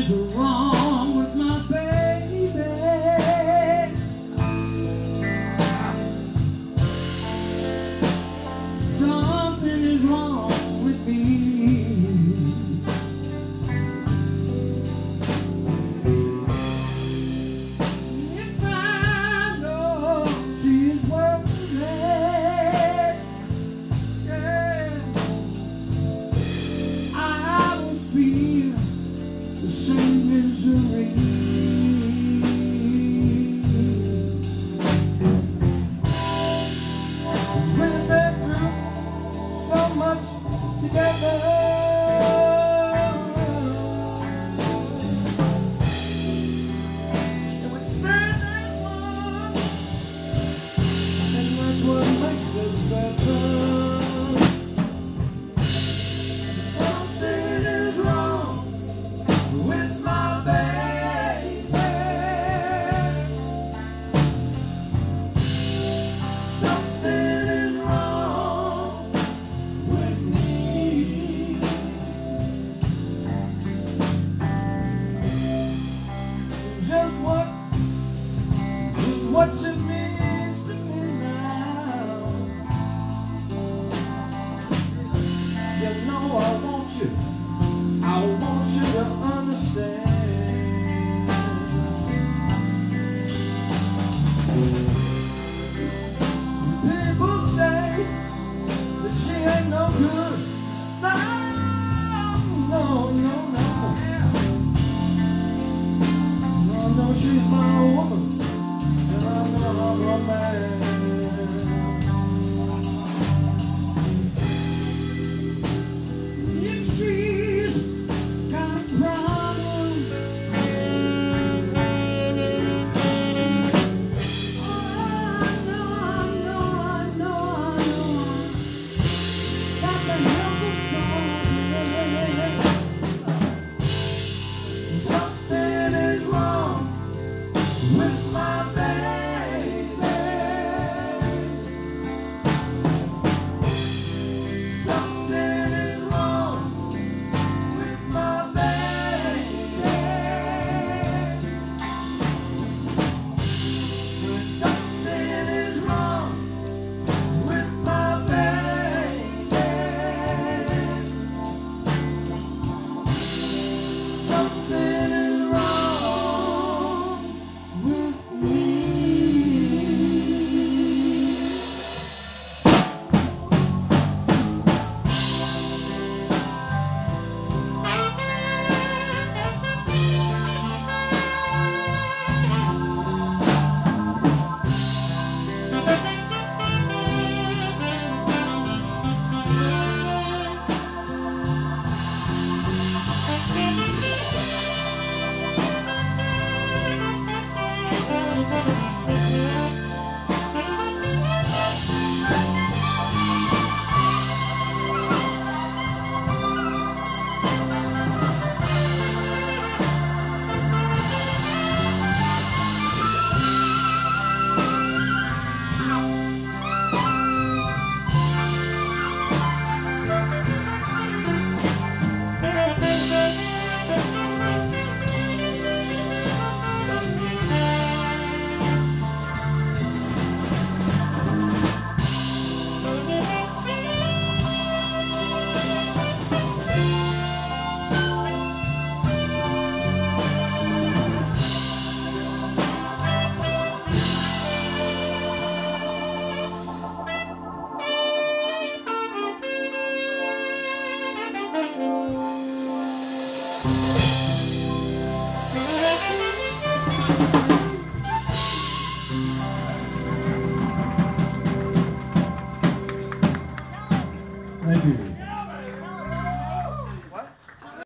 is wrong with my baby. Something is wrong with me. what's in